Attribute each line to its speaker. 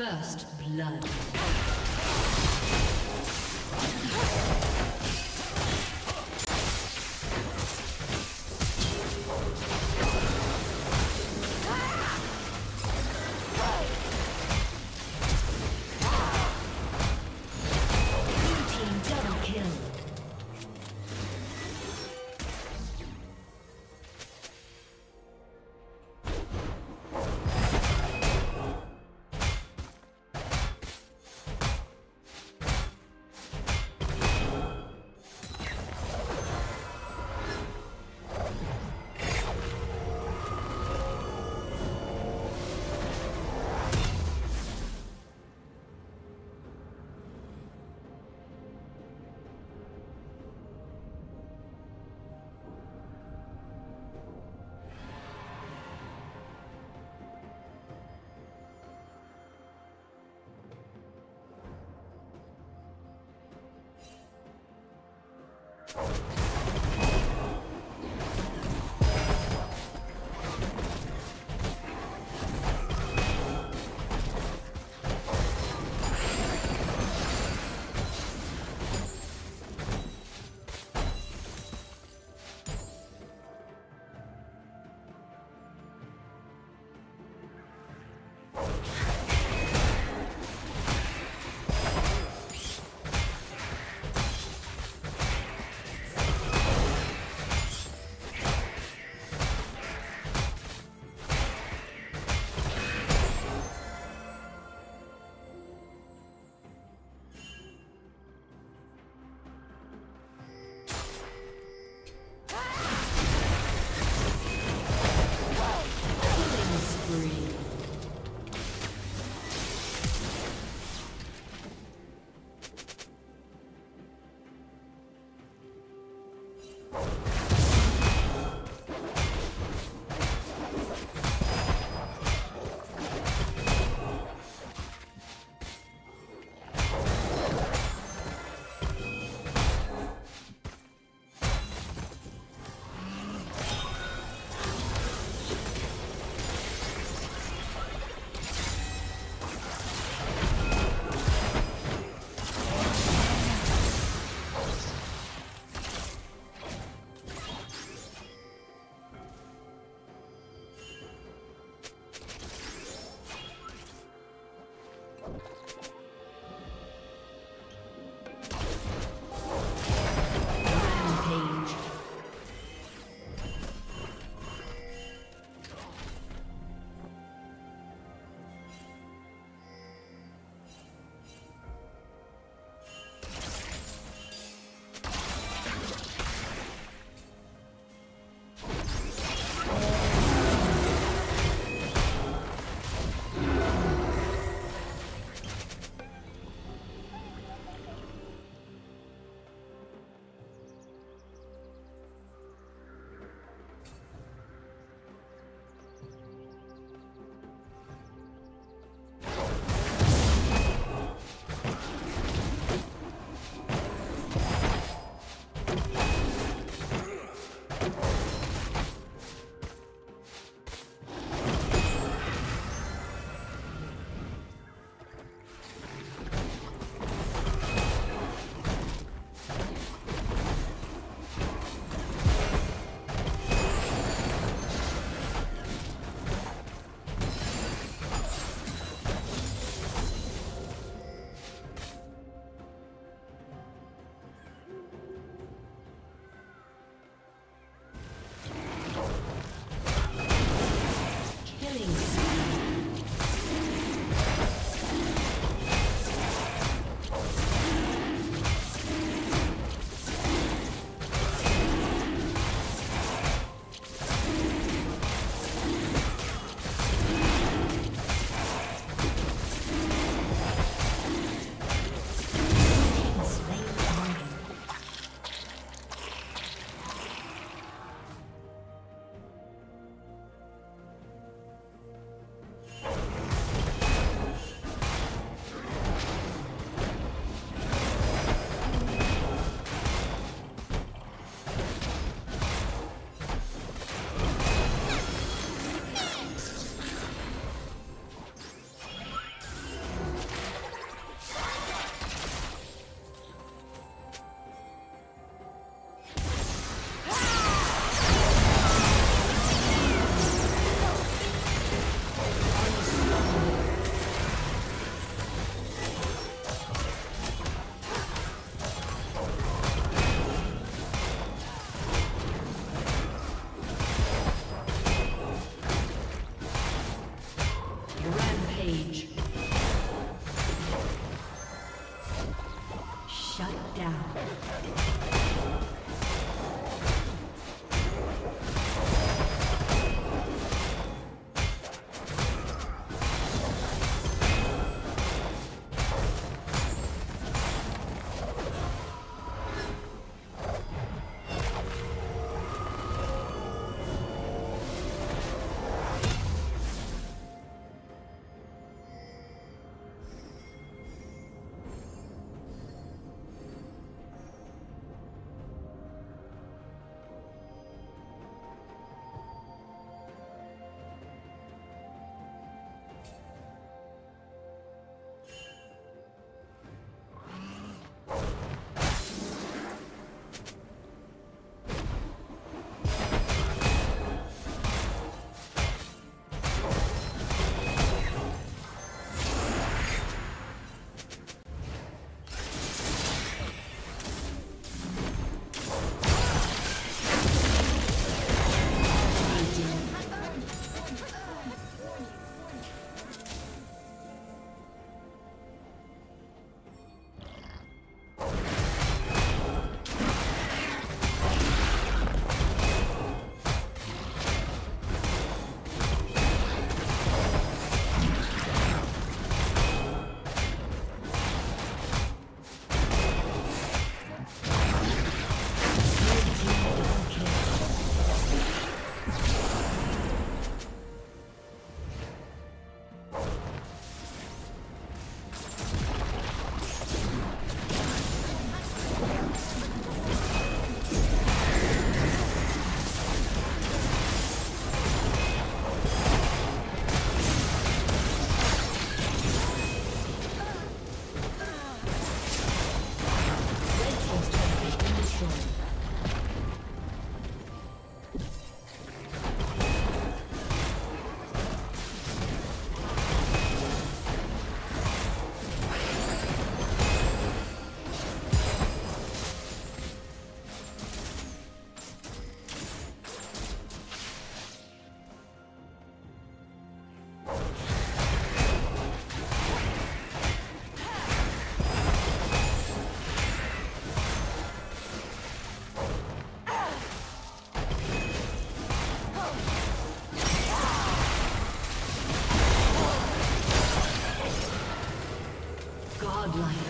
Speaker 1: First blood. Oh. Godlike.